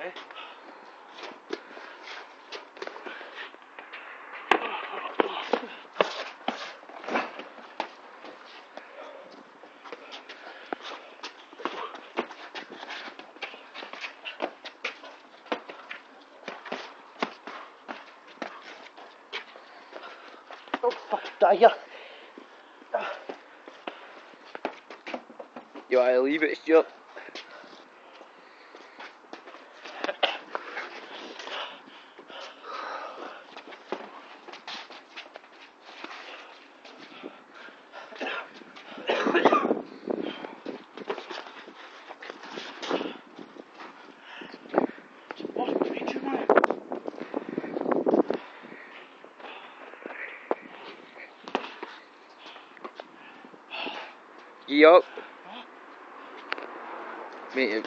there. Oh. You wanna leave it, Stuart? Gee up. Mate,